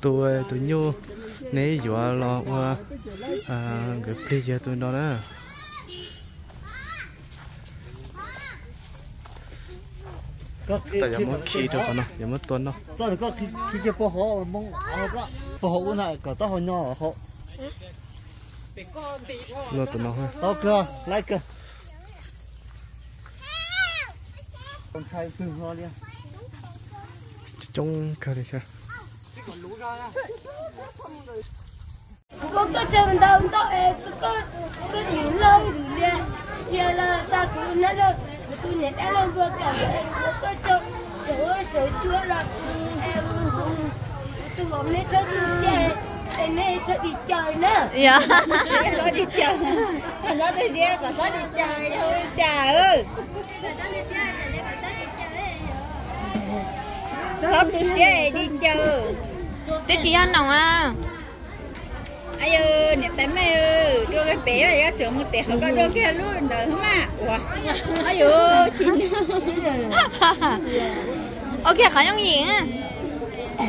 tôi tôi nhô. Nếu dọa lo qua. À cái plei giờ tôi đó. Đó tại giờ muốn khi được nó giờ muốn tuần nó. Cho được có khi khi cái bao họ mong họ có bao họ là có tao họ nhỏ họ lo tụi nó ha lại cơ con trai từ họ đi trông cái đấy sao có có chân đâu đâu ê có có nhiều lâu thì đi giờ là sao cứ nó là tôi nhận đã lâu vừa cả có cho sửa sửa chúa là em tôi gồm lấy cho tôi xe em này cho đi chơi nữa dạ cho đi chơi nó tôi riêng và cho đi chơi thôi trời ơi Thôi tôi sẽ đi chơi. Thế chị ăn nào à? Ai ơi nè tay mày ơi. Đưa cái bé này ra trường một tệ họ có đưa cái luôn đời không à ủa? Ai ơi chị ok khả năng gì á?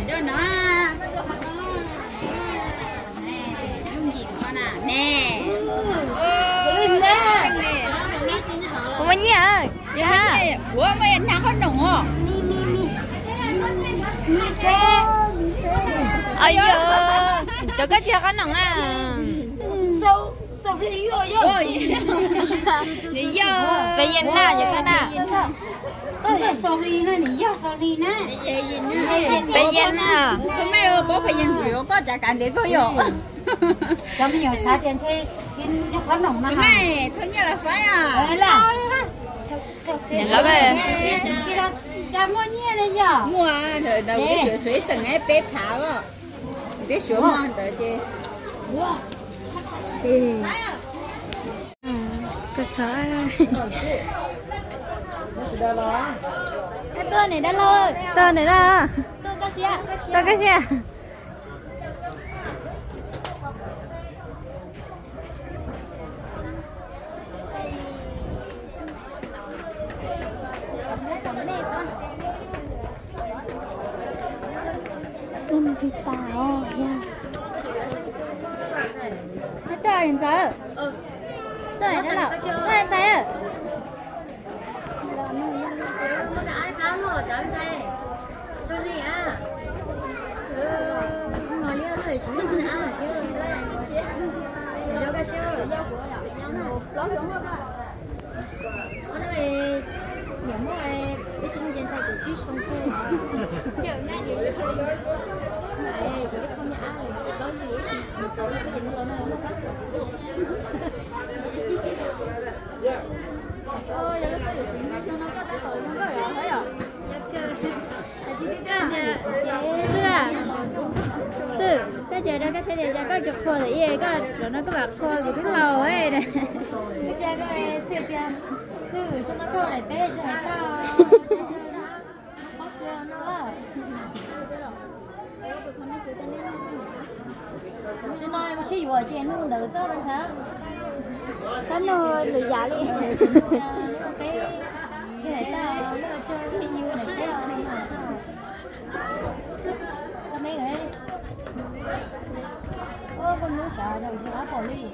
Cho nó. Không à? Nè. Nè ủa mấy nhỉ dạ. ủa mấy anh đang có nồng hả ai giờ cho cái chia cái nòng à? Sao sao lý rồi ôi. Lý do bây giờ na giờ cái na ôi sao lý do lý nó bây giờ na không mấy ơi bố phải nhận rượu có chả cản để có cho bây giờ xả tiền chơi cho khóa nồng năm mày thôi như là phải à. Là. Nhìn nó cái ra mua nhia này nhở? Mua rồi đầu cái sữa suối sừng ấy bé phá á. Cái sữa ngon tới chứ cái sợ cái tên này đã lôi. Tên này đó. Tên cái gì ạ cái gì thì tao nha Nó trời đến giờ Ừ Trời đó là Trời sao ạ sư à sư bây giờ nó có thể để cho có chụp phô thì ye có rồi nó có bạc phô của biết lâu ấy này cái cha cái sư kia sư sao nó có này bé cho nó có mất luôn nó chứ nói một chỉ vừa chuyện luôn đỡ sao bạn sao cái nó lười giả đi cái chơi tao nó chơi như này cái này tao mấy người ô con muốn sợ đâu sợ bỏ đi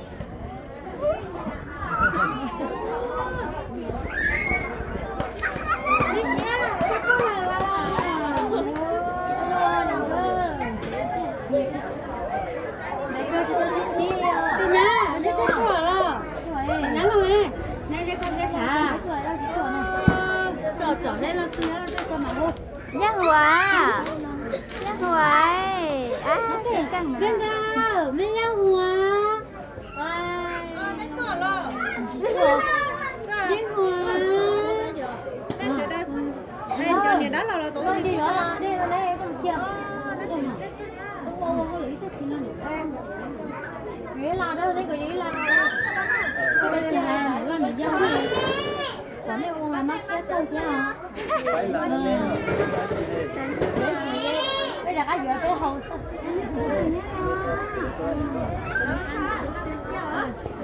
nhắc hóa nhắc hóa à cái căng Bên đâu? Bên nhau hùa. Bên hùa. đây sẽ đây. Đây cho này đó là là Ôi, chức chị đó, đây là đây, trong kia. Ghế là đâu, đây có ghế là đâu. Cái bên kia là là mình giao đi. Còn nếu ông làm mắt cái tên kia hả? Bây giờ cái giữa cái hậu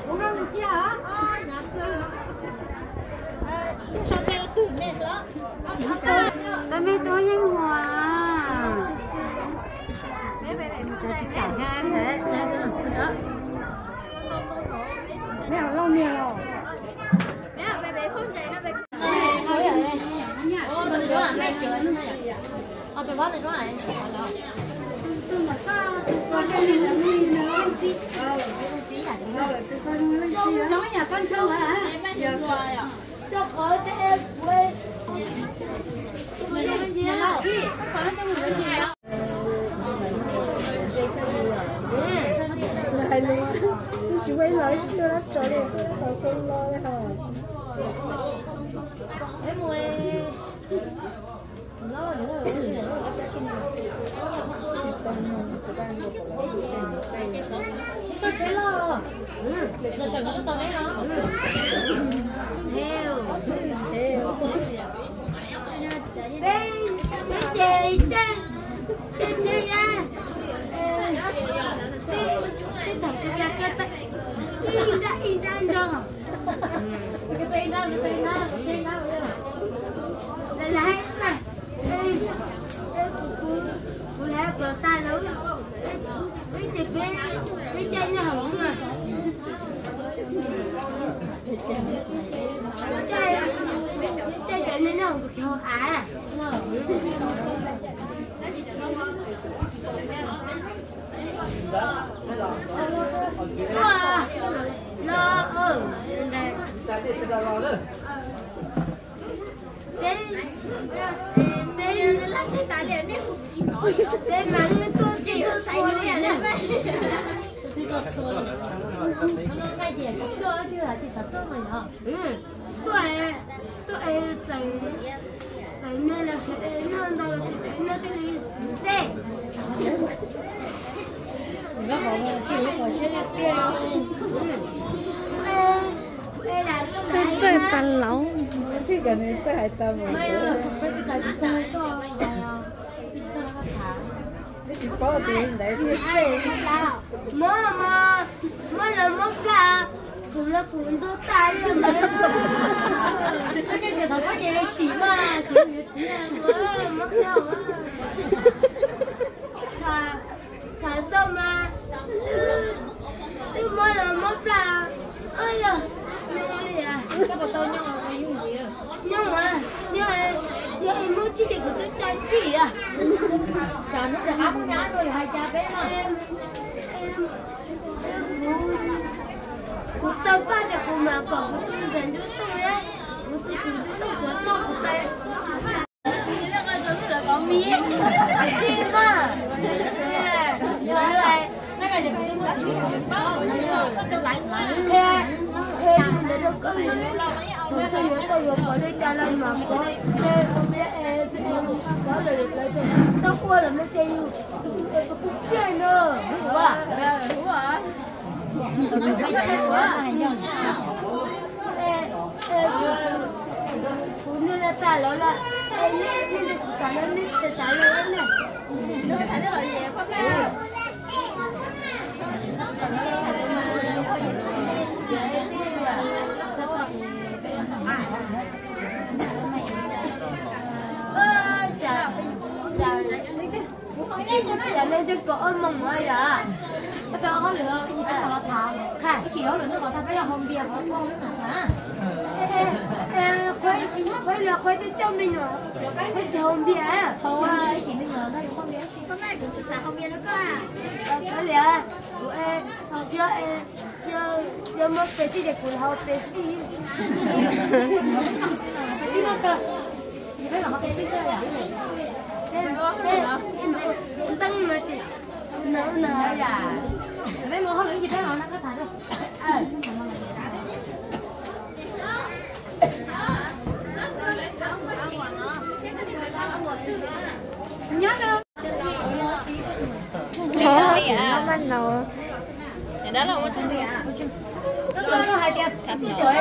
Uống ăn được chưa hả? Tại vì tôi nhân hòa cả hai thế đó mẹ lo mẹ lo thôi rồi ô tôi nói là mẹ chửi nó này ô tôi nói là nói Nói nhà con châu hả? Cho khỏi cho em quê. mày nói cái gì đâu còn nó trong người gì đâu chú ấy nói tôi đã cho đi tôi đã không lo hả cái mùi nó nữa rồi cái gì nữa nó sẽ xin tôi sẽ lo ừ nó sợ nó tao đấy nó theo theo Bên bên chị trên trên trên nha. Cái thằng cái cái cái cái in ra in ra rồi. cái tên đó cái tên đó trên đó vậy Lại lại này. Ê, ê, cô cô lẽ cờ ta lớn. Cái chị bên cái chân nó hỏng rồi. Chơi mà tôi chỉ có sai này nè nó ngay gì cũng cho chứ là chỉ sợ tôi mày hả Ừ, tôi tôi tại tại nên là sẽ nó đâu là sẽ nó cái gì đây. nó bảo là cái lúc mà sẽ đi tiền Đây là tôi cái tôi này. tàn lẩu chứ cái này tôi hay tàn mày ơi cái cái cái cái có cái sao nó thả có tiền để Mơ mơ mơ là mơ cả. Cũng là cũng tôi tay là mơ. cái gì cái thằng có gì xỉ mà xỉ gì Mơ mơ nhau. Thà thà đâu mà. Tôi mơ là mơ cả. Ôi giời. Nhưng mà à. cái bộ tôi nhau mà cái gì vậy nhưng mà nhưng mà nhưng em muốn chỉ của tôi cha chị à cha nó được áp nhá rồi hai cha bé mà em em em của tôi ba để của mà còn của tôi dành cho tôi ấy của tôi của tôi của tôi của tôi có miếng đi mà nhớ lại cái cái gì tôi muốn chỉ thế thế để cho con đi tôi qua là mấy chơi em cũng chơi nữa đúng không đúng rồi bây giờ quá hành động phụ nữ là trả lời là em nên nên trả lời nên để trả lời này nó phải thế là gì không ơ chả nên cho có mong ai à? Cái đó có lửa cái gì cái đó thả cái gì đó lửa nó có thả cái là hôm bia có ngon nữa hả? Em khoai khoai là khoai tôi cho mình rồi. Khoai cho không biết. À không ai chỉ bây giờ nó không biết có lẽ của em. Học cho em cho cho một cái gì để của học cái gì cái nó cơ gì đấy là nó cái cái à? em em em tăng mà thì nó nó là mấy món lửa gì đấy nó có thả đâu nhớ đâu có nó bắt đầu nó có hai cái cắt nhỏ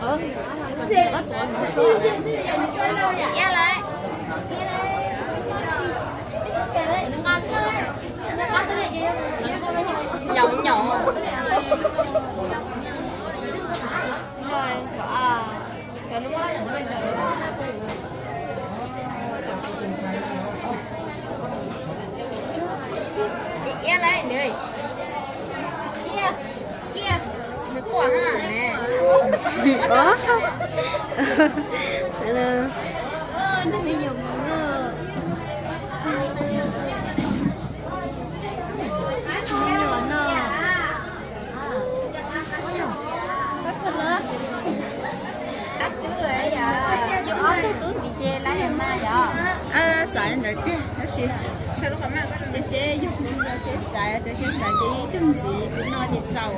lại nhỏ nhỏ Chị lại nơi Kia Kia Được quả ha nè Ủa Hello Ơ, nó bị nhầm nó Nhỏ nó à xài được chứ nó xì sao lúc mà cái xe dùng cho xe xài cho xe xài thì đúng gì cũng nói thì giàu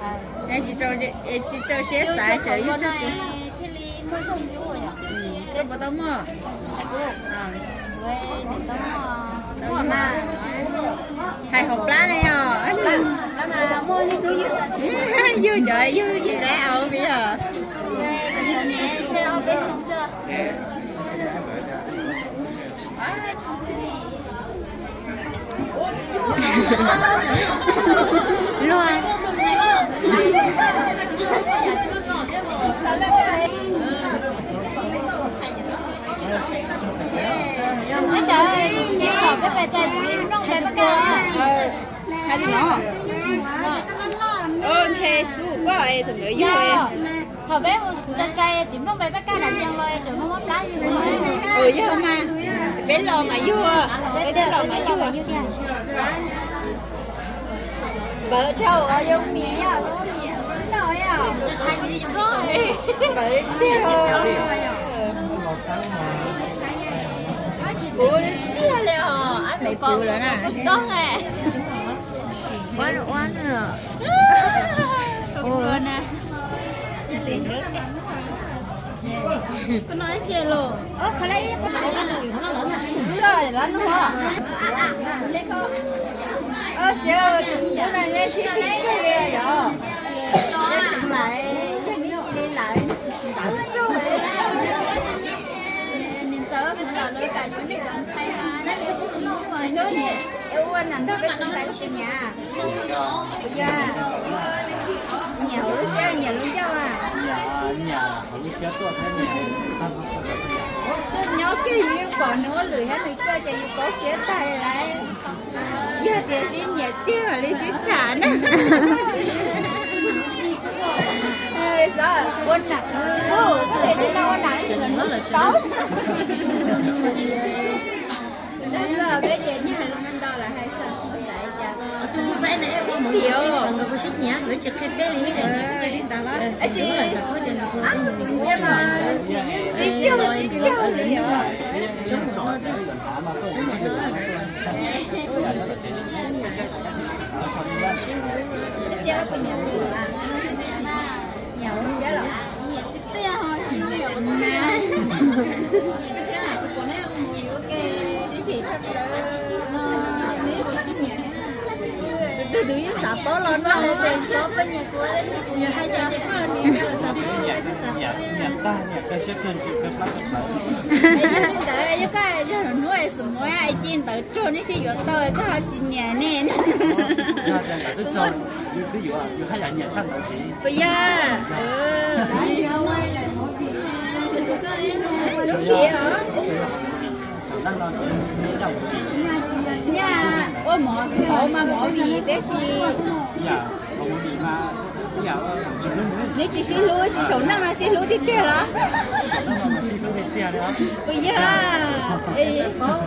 à em chỉ cho chỉ cho xe xài cho yêu cho cái cái bộ tao mua à đâu mà hay học lá này à vui trời vui chị lẽ ảo bây giờ Loan Ôi trời ơi, chị hỏi cái bài trai chị nông bài bác ca ờ hay gì nó ơ che su quá ấy thì mới Dạ yêu bé một trai ca làm không mắm lá như thế ừ chứ không mà bé lo mà vua bé thế lo mà vua bờ trâu ở mía à dùng à bờ thế anh mày con rồi nè con à Quá độ quá nữa ủa nè có nói chê luôn Ơ, lấy cái này nó nhiều nó lớn rồi lắm đúng À, ơ sao bữa nay nghe cái gì vậy lại cho đi đi lại nó nè. Yêu anh anh đó biết con tay của nhà. Bây giờ nhà lúc sao nhà lúc sao à. Nhớ cái gì còn nữa lười hết người chơi chạy có xé tay lại. Giờ thì chỉ nhà tiêu là đi xuyên thả nữa ơi sao quân nặng ô cái này đâu nặng thì nó là sáu giờ bé trẻ nhà luôn anh đo là hai sao Vậy này em có một Hiểu. Chẳng có xích nhá, gửi trực tiếp đến lý này đi tao đó Ấy chứ là có trên là có nhưng mà chỉ tiêu chỉ tiêu đi à chơi bên nhau là nhậu giá lọ từ từ những bó lên đó tại cái cái cho nó nuôi sủng nuôi ai chín tới cho nên chỉ có tôi có hai chị nhà nè bây giờ ừ đúng gì hả nha ôi mỏ khổ mà mỏ gì thế gì nếu chỉ xin lúa chỉ sống năng là xin lúa tiếp theo đó bây giờ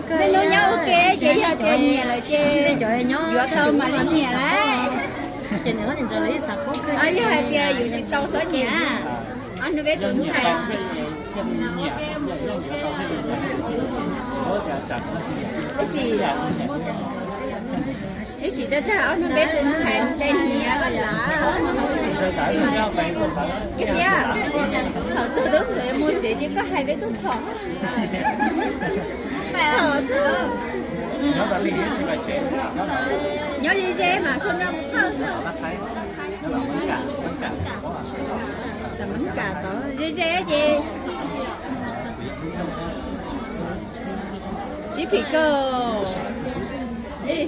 nên nó nhau ok chị giờ chị nhà là chị Trời ơi, nhó vừa tàu mà lên nhà đấy. Chị nữa thì giờ lấy sạc cốt ở dưới hai tia vừa chị tàu số nhà anh nó biết tưởng thầy cái gì cái gì đó ra nó biết tưởng thầy đây nhà cái lạ cái gì à thở từ đứng thì mua chị chỉ có hai bé tốt thở thở chứ nhớ gì chứ mà không đâu là bánh cà tỏ. Dê dê gì xí phì cơ. Ê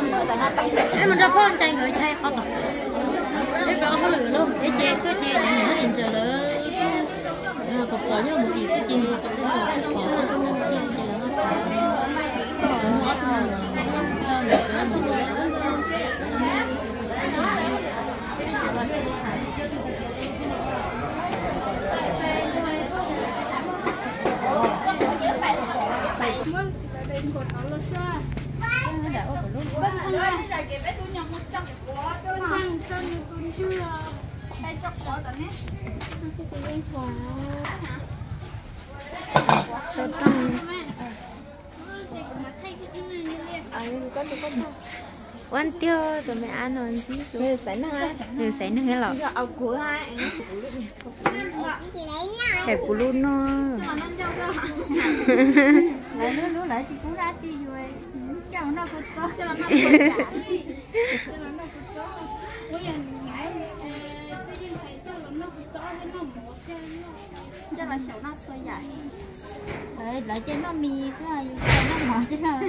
mình ra phong chạy người chạy không tỏ Mấy có lửa luôn, thế chê cứ chê để nhớ đến giờ lỡ Cọc có như một kỳ sẽ chê, cọc cái một có con trong nhân chê chê lỡ nó sẽ Đúng hết rồi Quan tiêu rồi mẹ ăn rồi gì Người sấy năng á. Người sẽ nó nghe lọ Giờ ở cuối hai. Hẹp của luôn nó. Lại nữa nữa lại chỉ cũng ra chi rồi. Cháu nó cũng có. Cho nó cho là xấu nó xoay dài đấy lại trên nó mì cái này nó mỏ trên nó.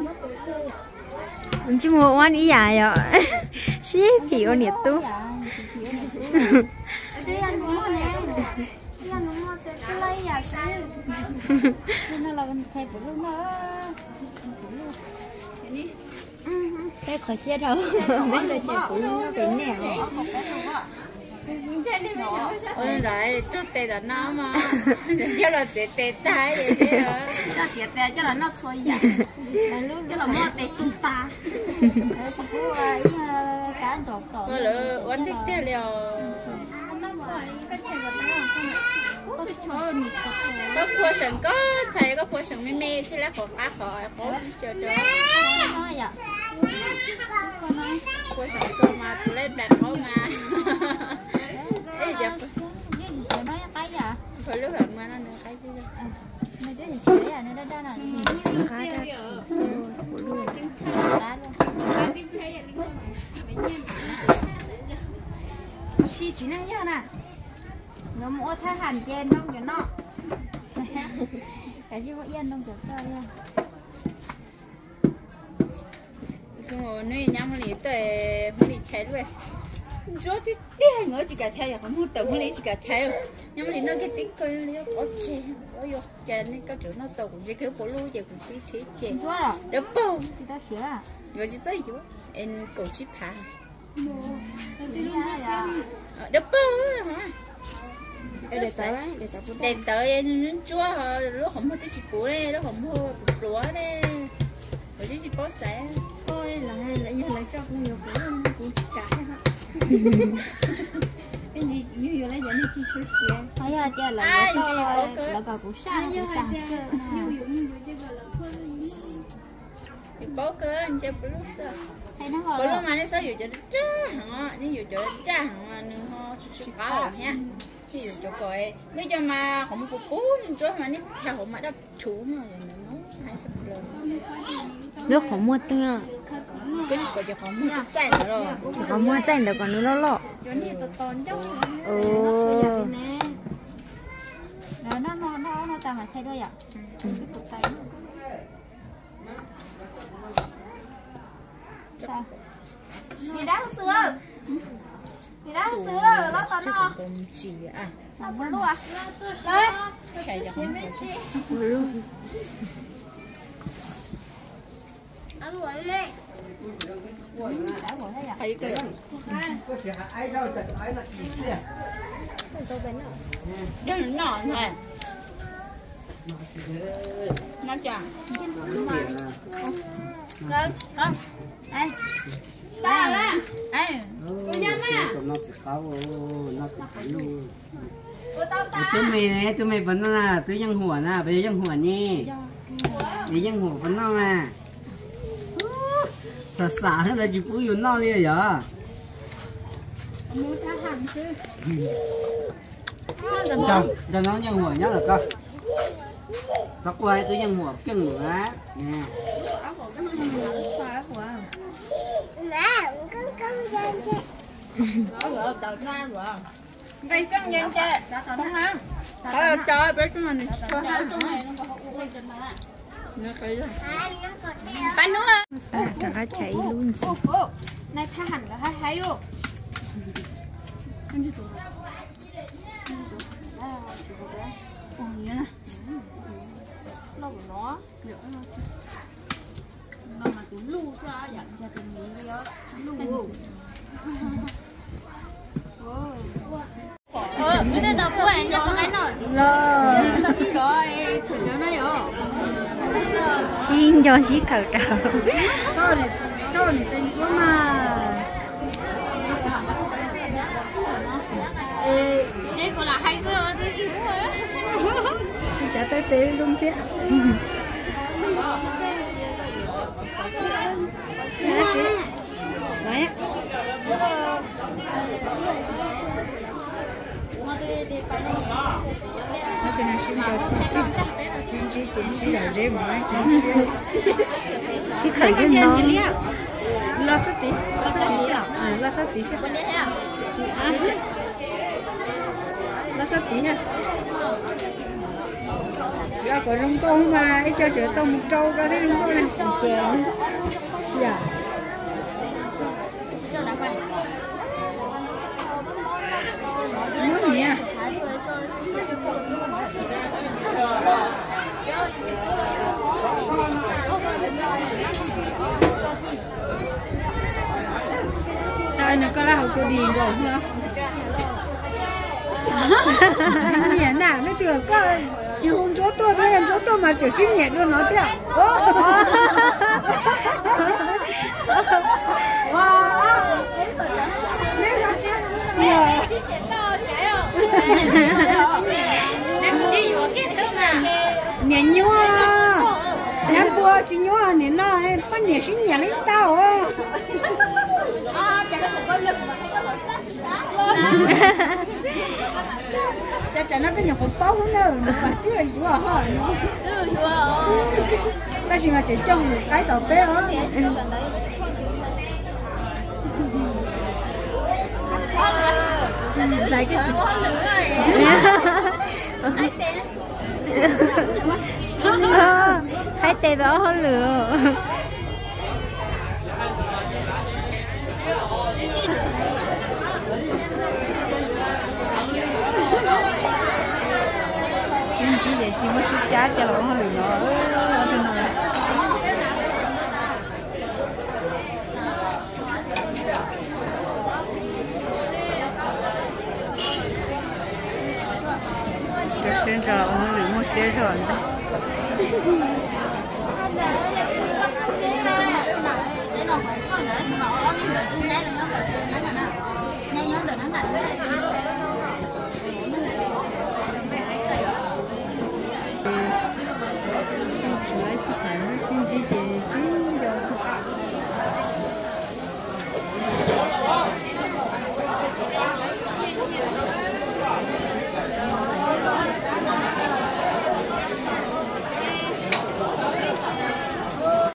Nó Chứ mua oan ý dài ạ Xí thì ô nhiệt tu đi ăn uống nè đi ăn uống thì cứ lấy nhà xí nó là chạy của luôn đó Cái khỏi xe đâu? Biết là trẻ của nó tính nẻo ôi lại chút tệ là nó mà cho là tệ tệ tai vậy chứ cho tệ tệ cho là nó xoay dài cho là mua tệ tung ta chỉ có ấy cá trộn tổ rồi là vấn đề tiếp liệu có phô sừng có thầy có phô sừng mê mê thì là có cá khỏi có chờ chờ phô sừng cơ mà tụi lên đặt có mà ấy giờ phải lúc hận mà nó nữa cái gì Chị chỉ năng nhá nè. Nó mua thay hẳn trên không cho nó. Cái gì có yên không được sao nha. Cái ngồi nơi mình lý tới mình lý thấy rồi chỗ thì ở chỉ cả thấy không muốn tàu mình lý chỉ cả thấy nhưng mà lý nó cái tiếng cười lý có gì ôi yo chả nên có chỗ nó tàu cũng chỉ cứ bỏ lui chỉ cũng tí tí chỉ Chúa à được không? Thì ta xỉa à rồi chỉ tới chỗ em cầu chip phá được không? Hả Để tới Để tới để tới em chúa lúc không mua cái chỉ cũ này lúc không mua lúa này rồi chỉ có sẽ Ôi là hay là như lấy cho nhiều cái cũng cả ha. Như vậy là dẫn đi chi cho xe. Thấy à chà là Ai, nó chị có có cơ. Là có củ sa Như Củ hay sa là như vậy như vậy chứ gọi là khơi. thì có cơ anh chơi blue sơ Thấy nó blue gọi mà nó sao dù cho nó tra hả nhưng dù cho nó tra hả nữa ho chỉ có rồi ha thì cho coi mấy cho mà không có nhưng cho mà nó theo không mà đắp chú mà rồi nó hay sắp lên Nước không mua tương à có mua chạy rồi chanh được còn nó lọ Ừ Nó nó nó nó nó ta mà thay đôi ạ Gì đã xưa. Gì đã xưa, nó tao nó. còn gì à Nó có luôn à. chạy cho không Ăn luôn đi. nó nhỏ thôi. Nó chẳng. Con, con. Anh. Ba là. Anh. nó chỉ khao nó chỉ khao luôn tụi mày này tụi mày vẫn là tụi dân hùa nè bây giờ dân hùa nhé bây dân hùa vẫn non à xả xả thế là chỉ bùi vẫn non đi rồi chồng cho nó. Dân hùa nhớ là con sắp quay tụi dân hùa cưng nữa nè Đây cân nhanh chưa? Không ha. Ờ, bé chúng mình. Không ha. Nó cái Bạn nữa. ta trả chạy luôn. Này tha hẳn là hai hai ô. Ồ, nhớ nè. Lâu của nó. Nó. Nó mà tú lu ra dặn cho tình nghĩ đó. Lu. ờ cái này đọc của anh cho con cái nổi rồi, thử cho nó hiểu. Xin cho xí khẩu trào cho này cho này tên chúa mà đây cũng là hai giờ thì chả tới tế luôn tiếc chị. Đấy chị khởi cái nó lo sát tí lo sát tí à lo sát tí lo sát tí rong mà cho chữa tôm một trâu có thấy rong tôm này dạ muốn gì à anh có là học cô đi rồi hả nhẹ nào nó chưa có. Chỉ hôm chỗ tôi thấy chỗ tôi mà chỉ xin nhẹ luôn nó tiếc nhẹ nhua bua chỉ nhua nhẹ nó bắt nhẹ xin nhẹ lên tao à cha cha nó cái nhà hộp bao nữa mà tiếc gì quá hả? Nó ta chỉ là chỉ trong một cái tàu bé đó lại cái hai tê đó hơn lửa. Chỉ để chỉ mới sức giá cho nó hơn lửa. Cái sen rau nó lửa mua sen rồi Thank you.